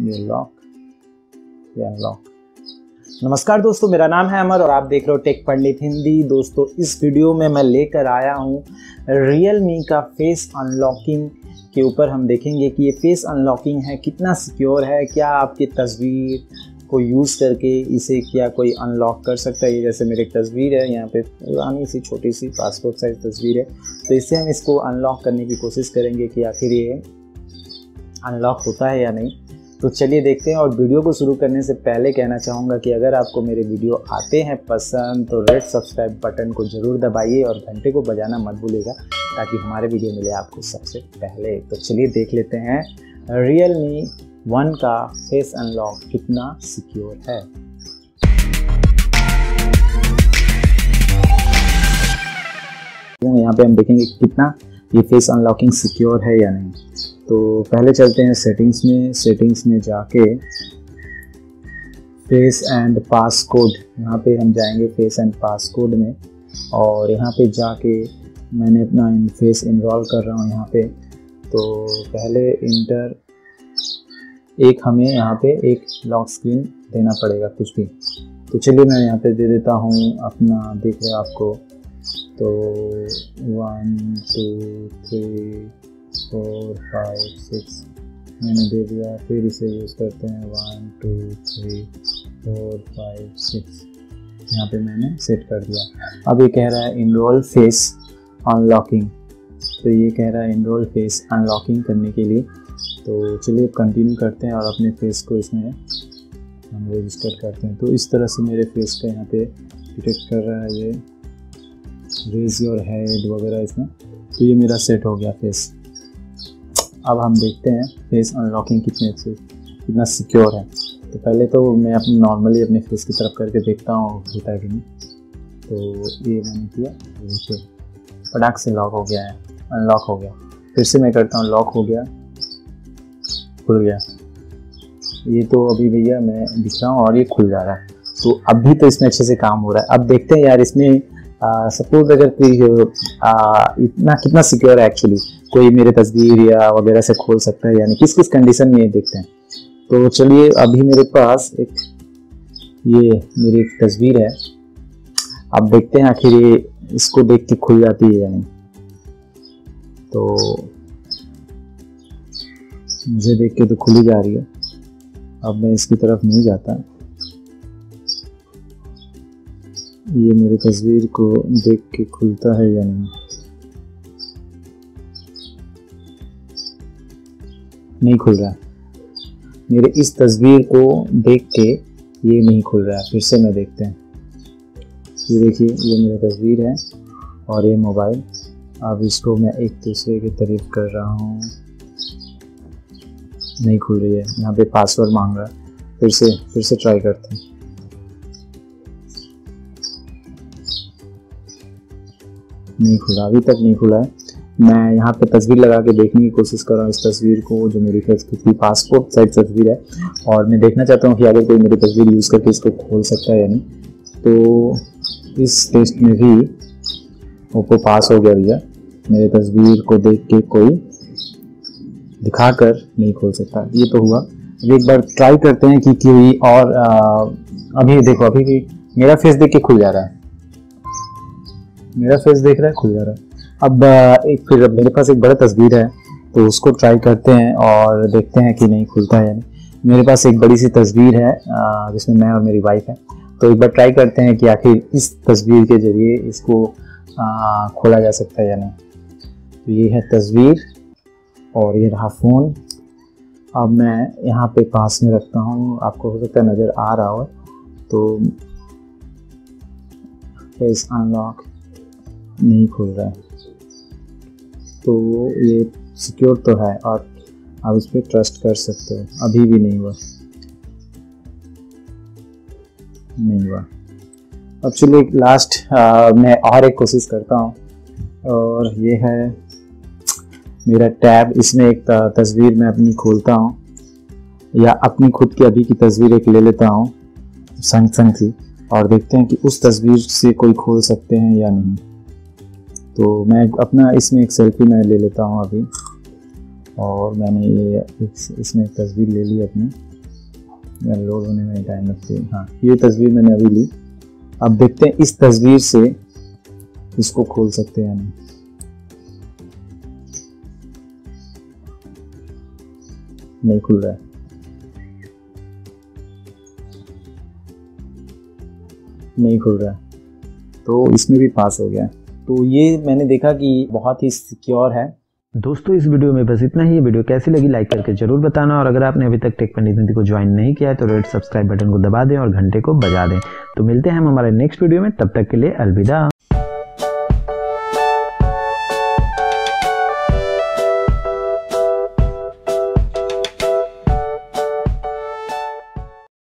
ये lock unlock नमस्कार दोस्तों, मेरा नाम है अमर और आप देख रहे हो टेक पंडित हिंदी दोस्तों, इस वीडियो में मैं लेकर आया हूँ रियल मी का फेस अनलॉकिंग के ऊपर हम देखेंगे कि ये फेस अनलॉकिंग है, कितना सिक्योर है, क्या आपकी तस्वीर को यूज़ करके इसे क्या कोई अनलॉक कर सकता है? ये जैसे मेरी एक तस्वीर है, यहाँ पे पुरानी सी, छोटी सी पासपोर्ट साइज़ तस्वीर है। तो इससे हम इसको अनलॉक करने की कोशिश करेंगे कि आखिर ये अनलॉक होता है या नहीं। तो चलिए देखते हैं और वीडियो को शुरू करने से पहले कहना चाहूँगा कि अगर आपको मेरे वीडियो आते हैं पसंद तो रेड सब्सक्राइब बटन को ज़रूर दबाइए और घंटे को बजाना मत भूलिएगा ताकि हमारे वीडियो मिले आपको सबसे पहले। तो चलिए देख लेते हैं रियल मी वन का फेस अनलॉक कितना सिक्योर है। यहाँ पे हम देखेंगे कितना ये फेस अनलॉकिंग सिक्योर है या नहीं। तो पहले चलते हैं सेटिंग्स में। सेटिंग्स में जाके फेस एंड पास कोड यहाँ पे हम जाएँगे फेस एंड पास कोड में। और यहाँ पे जाके मैंने अपना इन फेस इनरोल कर रहा हूँ यहाँ पे। तो पहले इंटर एक हमें यहाँ पे एक लॉक स्क्रीन देना पड़ेगा कुछ भी। तो चलिए मैं यहाँ पे दे देता हूँ अपना, देख रहे आपको। तो one two three four five six मैंने दे दिया। फिर इसे यूज़ करते हैं। One two three four five six यहाँ पे मैंने सेट कर दिया। अब ये कह रहा है इनरोल फेस अनलॉकिंग तो ये कह रहा है इनरोल फेस अनलॉकिंग करने के लिए। तो चलिए अब कंटिन्यू करते हैं और अपने फेस को इसमें हम रजिस्टर करते हैं। तो इस तरह से मेरे फेस का यहाँ पे डिटेक्ट कर रहा है ये। रेज योर हेड वगैरह इसमें। तो ये मेरा सेट हो गया फेस अब हम देखते हैं फेस अनलॉकिंग कितने अच्छे कितना सिक्योर है। तो पहले तो मैं अपने नॉर्मली अपने फेस की तरफ़ करके देखता हूँ होता है कि नहीं तो ये मैंने किया देखिए फटाक से लॉक हो गया है। अनलॉक हो गया। फिर से मैं करता हूँ लॉक हो गया। खुल गया। ये तो अभी भैया मैं दिख रहा हूँ और ये खुल जा रहा है। तो अभी तो इसमें अच्छे से काम हो रहा है। अब देखते हैं यार, इसमें सपोज़ अगर कोई इतना, कितना सिक्योर है एक्चुअली कोई मेरे तस्वीर या वगैरह से खोल सकता है, यानी किस किस कंडीशन में ये देखते हैं? तो चलिए, अभी मेरे पास एक, ये मेरी एक तस्वीर है। अब देखते हैं आखिर ये इसको देख के खुल जाती है या नहीं? तो मुझे देख के तो खुली जा रही है। अब मैं इसकी तरफ़ नहीं जाता। ये मेरी तस्वीर को देख के खुलता है या नहीं? नहीं खुल रहा। मेरे इस तस्वीर को देख के ये नहीं खुल रहा। फिर से मैं देखते हैं। ये देखिए, ये मेरा तस्वीर है और ये मोबाइल। अब इसको मैं एक दूसरे की तारीफ़ कर रहा हूँ। नहीं खुल रही है। यहाँ पे पासवर्ड मांग रहा फिर से फिर से ट्राई करते हैं। नहीं खुला अभी तक नहीं खुला है। मैं यहाँ पे तस्वीर लगा के देखने की कोशिश कर रहा हूँ इस तस्वीर को जो मेरी खुद की पासपोर्ट साइज़ तस्वीर है। और मैं देखना चाहता हूँ कि अगर कोई मेरी तस्वीर यूज़ करके इसको खोल सकता है या नहीं। तो इस टेस्ट में भी ओप्पो पास हो गया भैया। मेरे तस्वीर को देख के कोई दिखा कर नहीं खोल सकता। ये तो हुआ। अभी एक बार ट्राई करते हैं कि कोई और आ, अभी देखो अभी मेरा फेस देख के खुल जा रहा है। मेरा फेस देख रहा है, खुल जा रहा है। अब एक फिर अब मेरे पास एक बड़ा तस्वीर है तो उसको ट्राई करते हैं और देखते हैं कि नहीं खुलता है नहीं। मेरे पास एक बड़ी सी तस्वीर है जिसमें मैं और मेरी वाइफ है। तो एक बार ट्राई करते हैं कि आखिर इस तस्वीर के ज़रिए इसको खोला जा सकता है या नहीं। तो ये है तस्वीर और ये रहा फ़ोन अब मैं यहाँ पे पास में रखता हूँ। आपको हो सकता है नज़र आ रहा हो। तो फेस अनलॉक नहीं खुल रहा है। तो ये सिक्योर तो है और आप इस पर ट्रस्ट कर सकते हो। अभी भी नहीं हुआ। नहीं हुआ। चलिए लास्ट मैं और एक कोशिश करता हूँ। और ये है मेरा टैब। इसमें एक तस्वीर मैं अपनी खोलता हूँ। या अपनी खुद की अभी की तस्वीर एक ले लेता हूँ संग संग थी और देखते हैं कि उस तस्वीर से कोई खोल सकते हैं या नहीं। तो मैं अपना इसमें एक सेल्फी मैं ले लेता हूँ अभी। और मैंने ये इस, इसमें तस्वीर ले ली अपनी। लोड होने में टाइम लगती है हाँ ये तस्वीर मैंने अभी ली। अब देखते हैं इस तस्वीर से इसको खोल सकते हैं नहीं। नहीं खुल रहा है। नहीं खुल रहा है। तो इसमें भी पास हो गया तो ये मैंने देखा कि बहुत ही सिक्योर है। दोस्तों, इस वीडियो में बस इतना ही। वीडियो कैसी लगी लाइक करके ज़रूर बताना। और अगर आपने अभी तक टेक पंडित नीति को ज्वाइन नहीं किया है तो रेड सब्सक्राइब बटन को दबा दें और घंटे को बजा दें। तो मिलते हैं हम हमारे नेक्स्ट वीडियो में। तब तक के लिए अलविदा।